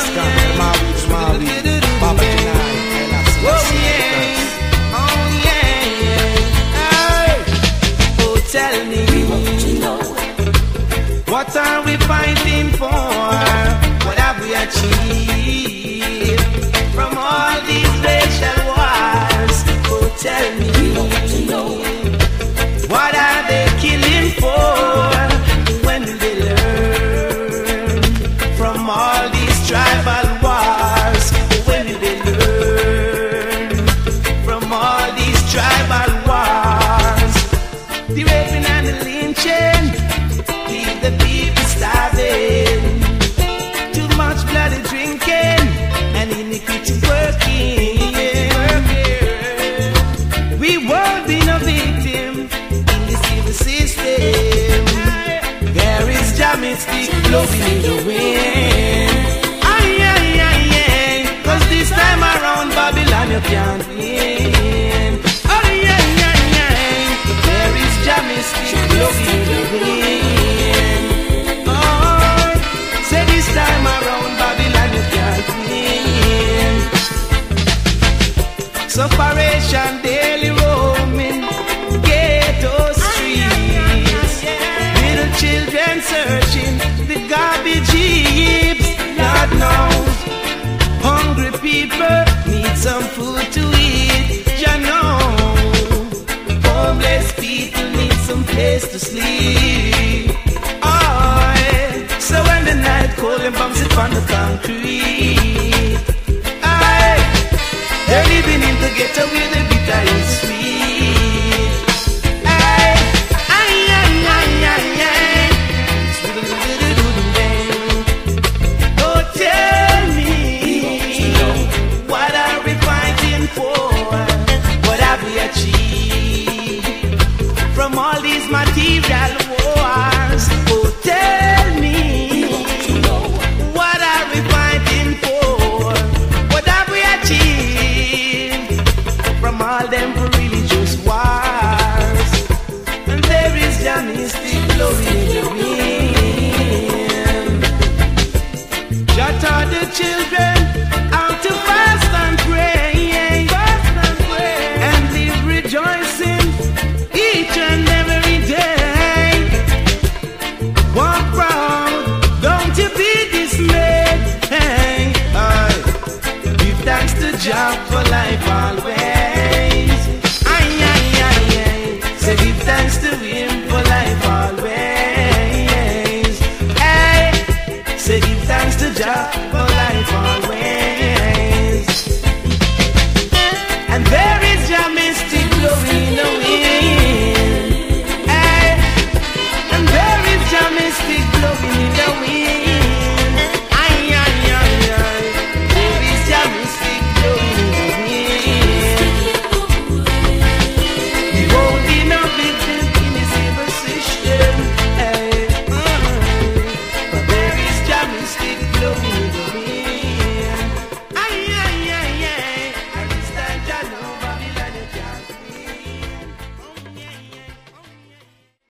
Alaska, Maui, Maui, Baba Janai, Alaska. Oh yeah, oh yeah, yeah. Hey. Oh, tell me, what are we fighting for? What have we achieved Victim in system. There is blowing in the wind. This time around Babylon you can't win. There is blowing in the wind. Oh, say this time around Babylon you can't win. Separation, daily sleep. Oh, so when the night cold and bumps it on the concrete. Aye. They're living in the ghetto where all these material wars? Oh, tell me, what are we fighting for? What have we achieved from all them religious wars? And there is Jamistic blowing in the wind. All the children Say thanks to Jah for life always.